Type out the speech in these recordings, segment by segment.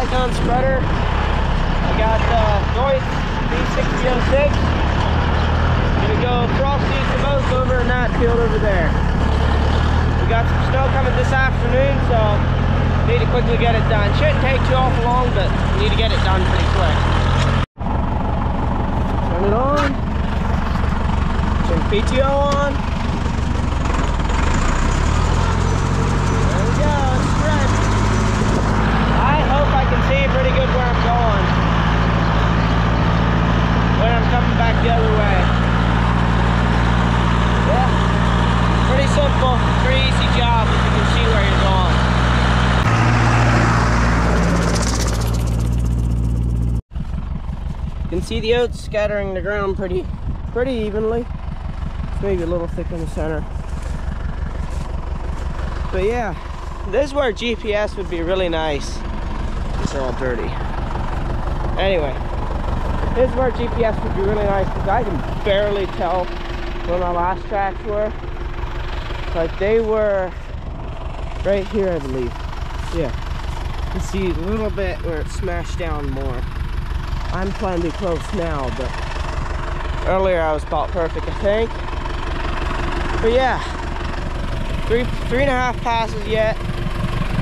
Vicon spreader. I got the Deutz D6006. Gonna go frost seed some oak over in that field over there. We got some snow coming this afternoon, so need to quickly get it done. Shouldn't take too awful long, but we need to get it done pretty quick. Turn it on. Turn PTO on. There we go, it's spread. I hope I can see pretty good where I'm going when I'm coming back the other way. Yeah, pretty simple, pretty easy job if you can see where you're going. You can see the oats scattering the ground pretty, pretty evenly. It's maybe a little thick in the center. But yeah, this is where GPS would be really nice. Are all dirty. Anyway, this is where GPS would be really nice because I can barely tell where my last tracks were. Like they were right here, I believe. Yeah. You can see a little bit where it smashed down more. I'm plenty close now, but earlier I was about perfect, I think. But yeah, three three and a half passes yet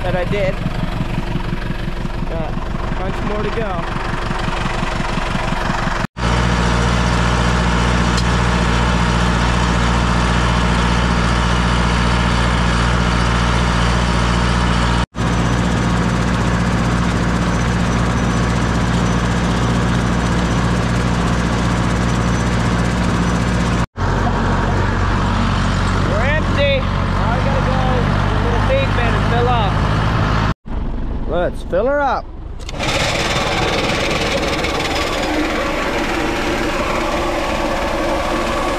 that I did. Got a bunch more to go. We're empty. Now I gotta go to the feed bin and fill up. Let's fill her up.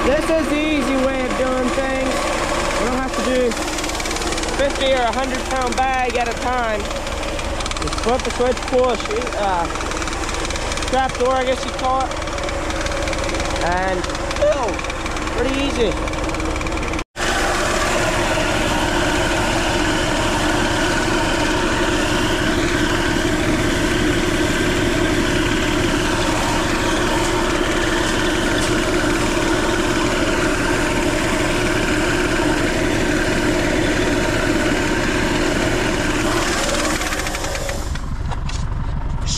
This is the easy way of doing things. You don't have to do 50 or 100 pound bag at a time. Just flip the switch, pull push, uh, trap door, I guess you call it, and fill. Pretty easy.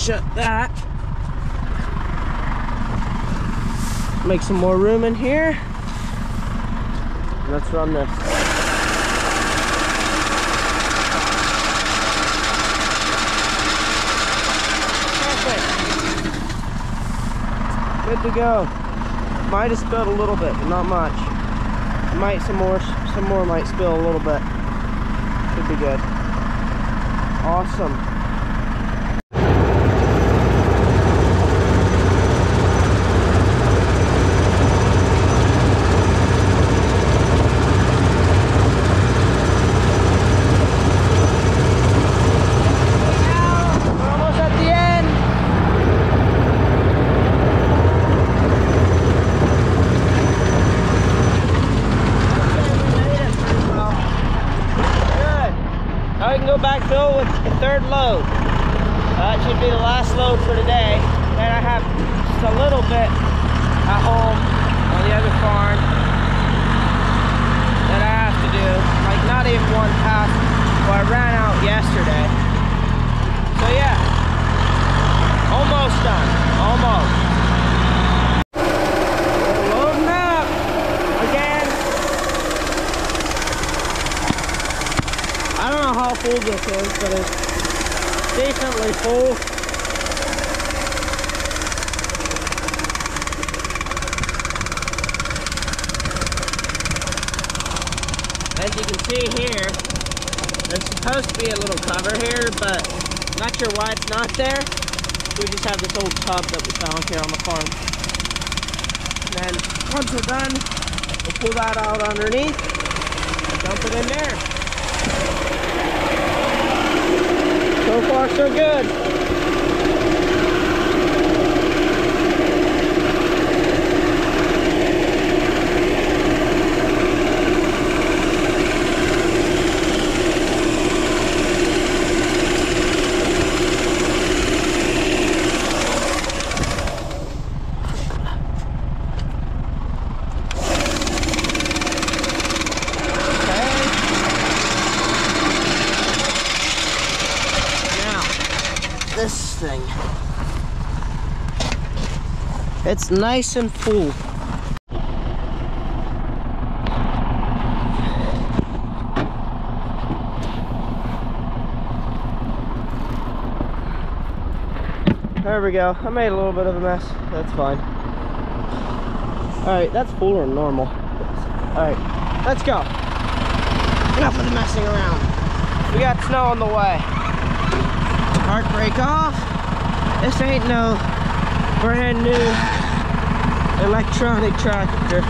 shut that. Make some more room in here. Let's run this. Good to go. Might have spilled a little bit, but not much. Might some more, some more might spill a little bit. Should be good. Awesome. We're almost at the end. Good. Now we can go back fill with the third load. Uh, that should be the last load for today. Then I have a at home on the other farm that I have to do. Like not even one pass. Well, I ran out yesterday. So yeah, almost done, almost. Loading up again. I don't know how full this is, but it's decently full. As you can see here, there's supposed to be a little cover here, but I'm not sure why it's not there. We just have this old tub that we found here on the farm. And then once we're done, we'll pull that out underneath and dump it in there. So far, so good. this thing. It's nice and full. There we go. I made a little bit of a mess. That's fine. Alright, that's fuller than normal. Alright, let's go. Enough of the messing around. We got snow on the way. Park brake off. This ain't no brand new electronic tractor.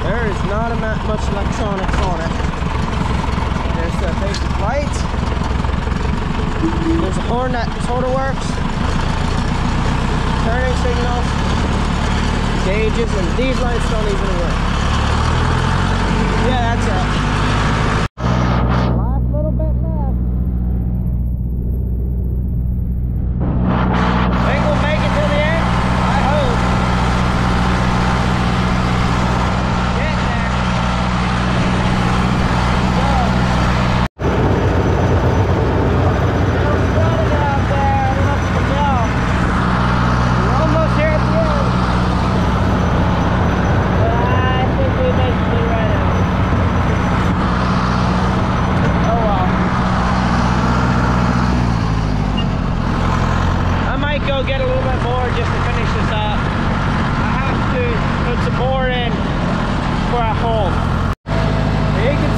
There is not a much electronics on it. There's the basic lights. There's a horn that sort of works turning signals, gauges, and these lights don't even work. Yeah, that's it. floor just to finish this up. I have to put some more in for a hole. You can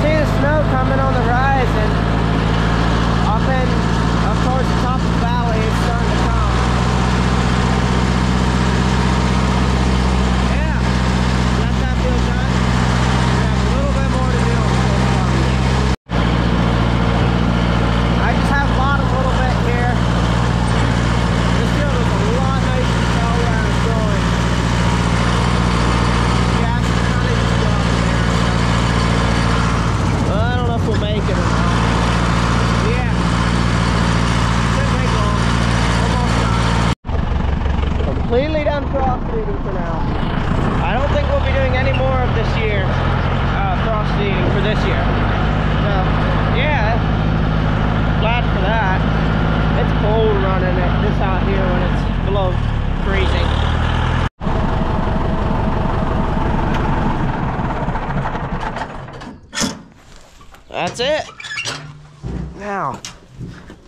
That's it. Now,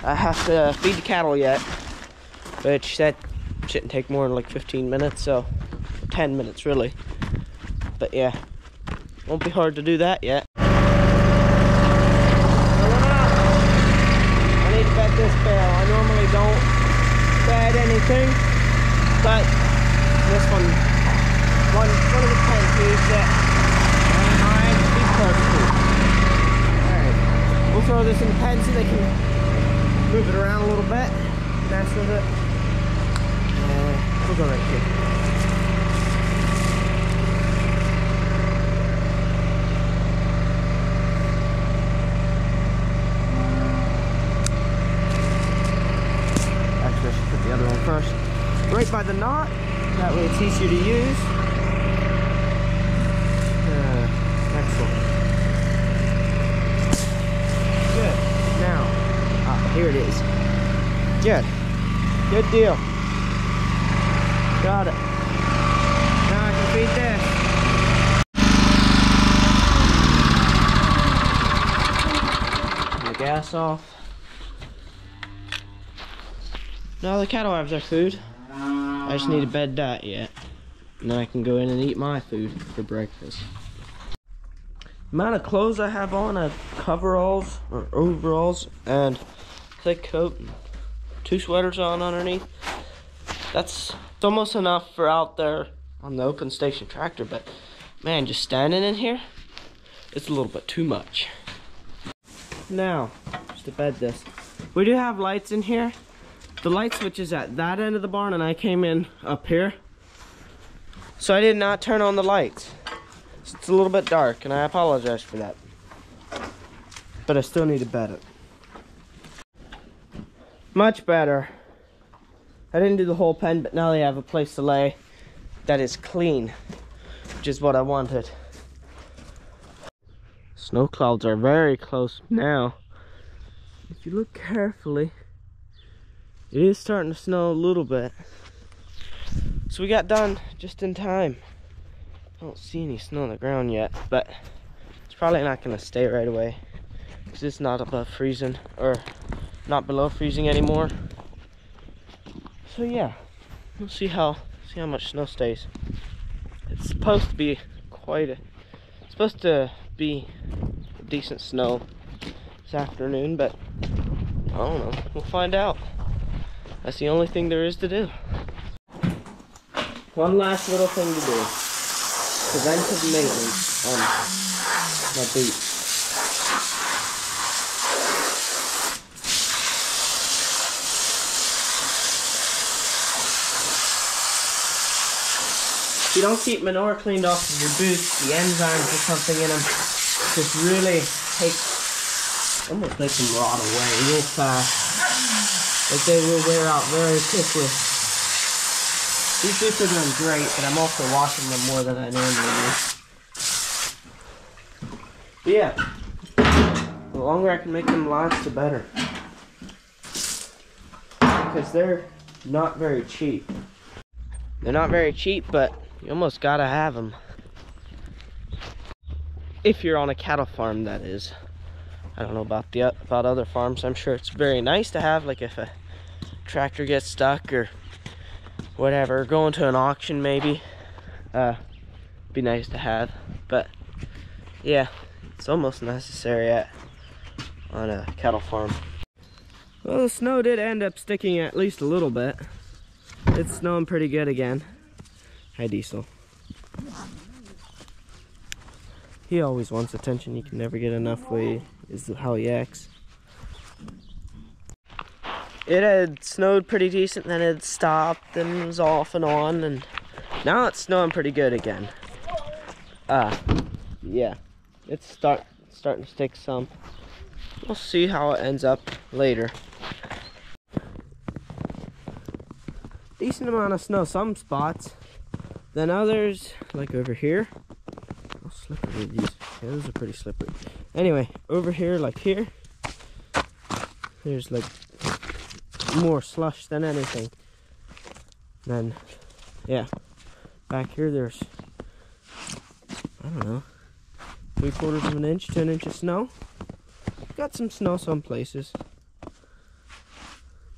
I have to feed the cattle yet, which that shouldn't take more than like 15 minutes, so 10 minutes really. But yeah, won't be hard to do that yet. I need to bed this bale. I normally don't bed anything, but this one, one, one of the pens that We'll throw this in the pen so they can move it around a little bit, mess with it. Uh, we'll go right here. Actually, I should put the other one first. Right by the knot, that way it's easier to use. Here it is. Good. Good deal. Got it. Now I can feed this. the gas off. Now the cattle have their food. I just need to bed that yet. And then I can go in and eat my food for breakfast. The amount of clothes I have on, I have coveralls or overalls and thick coat and two sweaters on underneath. That's almost enough for out there on the open station tractor, but man, just standing in here, it's a little bit too much. Now, just to bed this. We do have lights in here. The light switch is at that end of the barn and I came in up here. So I did not turn on the lights. It's a little bit dark and I apologize for that. But I still need to bed it. Much better. I didn't do the whole pen, but now they have a place to lay that is clean, which is what I wanted. Snow clouds are very close now. If you look carefully, It is starting to snow a little bit. So we got done just in time. I don't see any snow on the ground yet, but it's probably not gonna stay right away. Cause it's not above freezing, or not below freezing anymore. So yeah, we'll see how, see how much snow stays. It's supposed to be quite a, supposed to be decent snow this afternoon, but I don't know. We'll find out. That's the only thing there is to do. One last little thing to do. Preventive maintenance on my boots. If you don't keep manure cleaned off of your boots, the enzymes or something in them just really take, almost make them rot away real fast. Like they will wear out very quickly. These boots are doing great, but I'm also washing them more than I normally do. But yeah, the longer I can make them last, the better. Because they're not very cheap. They're not very cheap, but you almost gotta have them. If you're on a cattle farm, that is. I don't know about the about other farms. I'm sure it's very nice to have, like if a tractor gets stuck or whatever, going to an auction maybe. Uh, be nice to have, but yeah, it's almost necessary at on a cattle farm. Well, the snow did end up sticking at least a little bit. It's snowing pretty good again. Hi, Diesel. He always wants attention. He can never get enough way is how he acts. It had snowed pretty decent, then it stopped and was off and on, and now it's snowing pretty good again. Uh, yeah, it's start starting to stick some. We'll see how it ends up later. Decent amount of snow some spots. Then others, like over here, how slippery these? Yeah, those are pretty slippery. Anyway, over here, like here, there's like more slush than anything. Then, yeah, back here there's, I don't know, three quarters of an inch to an inch of snow. Got some snow some places.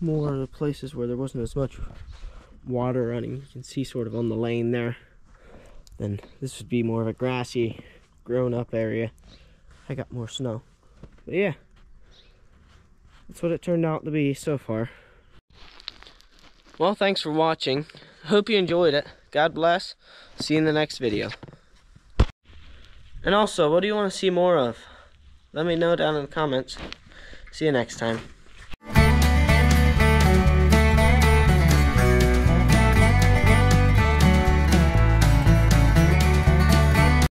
More of the places where there wasn't as much water running. You can see sort of on the lane there. Then this would be more of a grassy, grown up area. I got more snow. But yeah, that's what it turned out to be so far. Well, thanks for watching. Hope you enjoyed it. God bless. See you in the next video. And also, what do you want to see more of? Let me know down in the comments. See you next time.